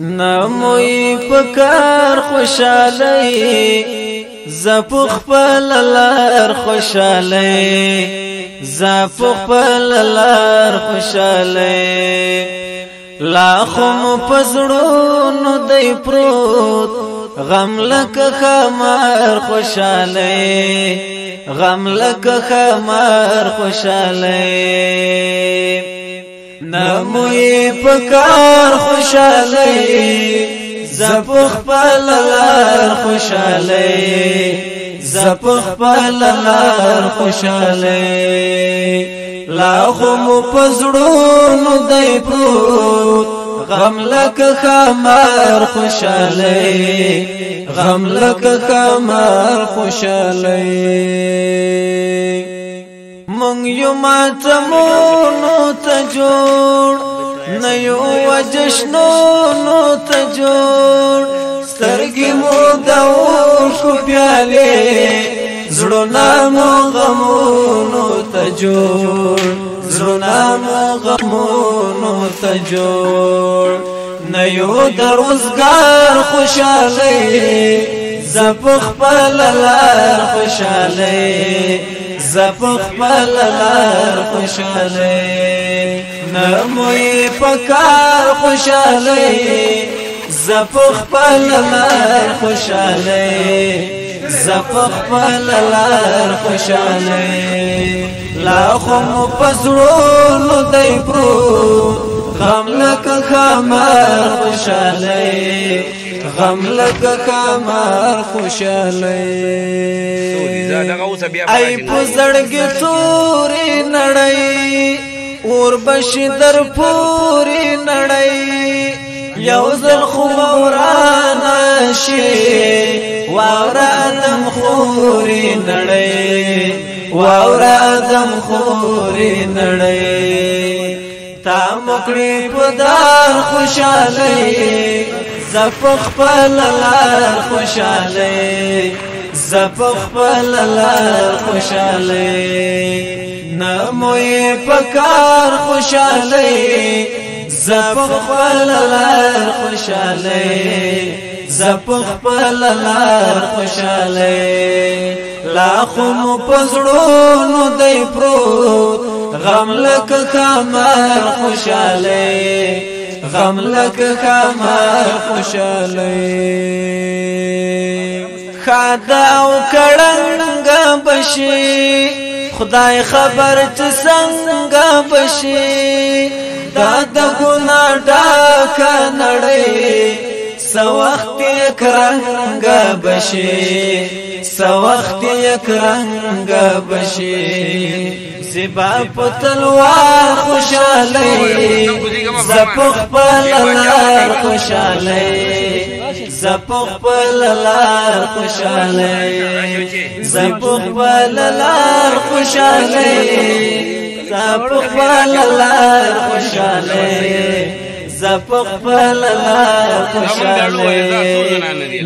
نموی پکار خوشالی زپخ پللار خوشالی زپخ پللار خوشالی لا خم پزړونو دی پروت غم لک خمار خوشالی غم لک خمار خوشالی نموی پکار خوشالی زپخ پلار خوشالی زپخ پلار خوشالی لا خو مو پزړونو دای پروت غم لک خمار خوشالی غم لک خمار خوشالی مونږ یو ماتمونو ته جوړ نه یو وجشنو نو ته جوړ سترګې مو د اوښکو پیالې زړونه مو غمونو ته جوړ زړونه مو غمونو ته جوړ نه یو د روزګار خوشاله زپخ په لار خوشاله زپخ بلار خوشاله نموی پکار خوشاله زپخ بلار خوشاله زپخ بلار خوشاله لا خو مو پسړو نو دای پرو غم لکه خمار خوشاله غم لکه خمار خوشاله ای په زړګي تورې نړۍ اور بش در پوری نړۍ یو ځل خو وران شي ورانم خوري نړۍ ورانم خوري نړۍ تا مکړې پدار خوشاله زپخ پللار خوشاله زپخ پللار خوشاله نموې پکار خوشاله زپخ پللار خوشاله زپخ پللار خوشاله لا خو مو پزړو نو دی پروت غم لک کمر خوشاله غم لک کمر خوشاله خدا او کړنګ بشي خدای خبر چې څنګه بشي دا د ګنا ډاک نړۍ سوخت یک رنگ بشي سوخت یک رنگ بشي زبا په تلوار خوشاله زپخ په لار خوشاله زپخ په لار خوشاله زپخ په لار خوشاله زپخ په لار خوشاله زپق پللا خوشاله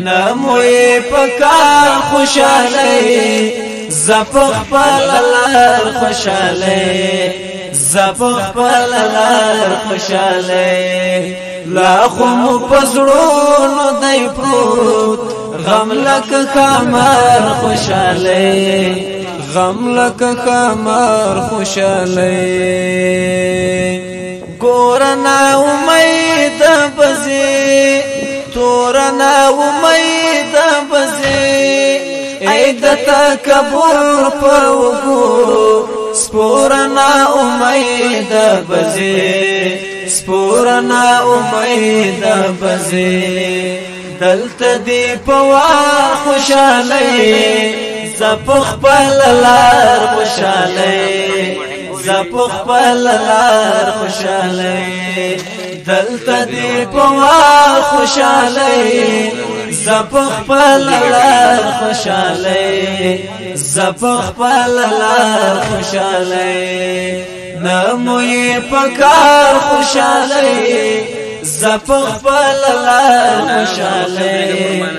نموی پکار خوشاله زپق پللا خوشاله زپق پللا خوشاله لا خو پزړونو دای پروت غم لک کمر خوشاله غم لک کمر خوشاله کورنا امید بزی تورنا امید بزی اید تکبر پر وګو سپورنا امید بزی سپورنا امید بزی دلته دی پوا خوشاله زپ خپل لار خوشاله زپخ پللار خوشاله دلته دی پوا خوشاله زپخ پللار خوشاله زپخ پللار خوشاله نموی پکار خوشاله زپخ پللار خوشاله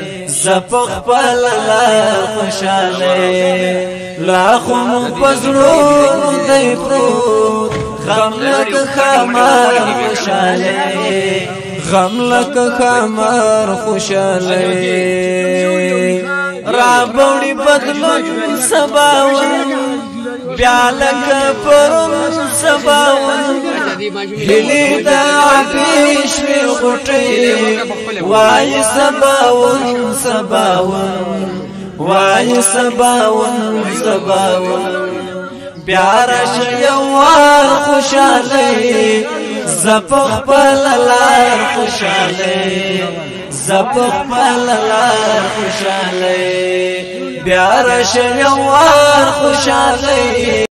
زپخ پل لار خوشاله لا خو مون پزړو دی پروت غم لک خمار خوشاله غم لک خمار خوشاله را بوڑی بدلون سباون بیا لک پرون سباون هلی دا پیشوی غټی وای سباون سباون وای سباون سباون پیار شیو خوشاله زپخ پللار خوشاله زپخ پللار خوشاله پیار شیو خوشاله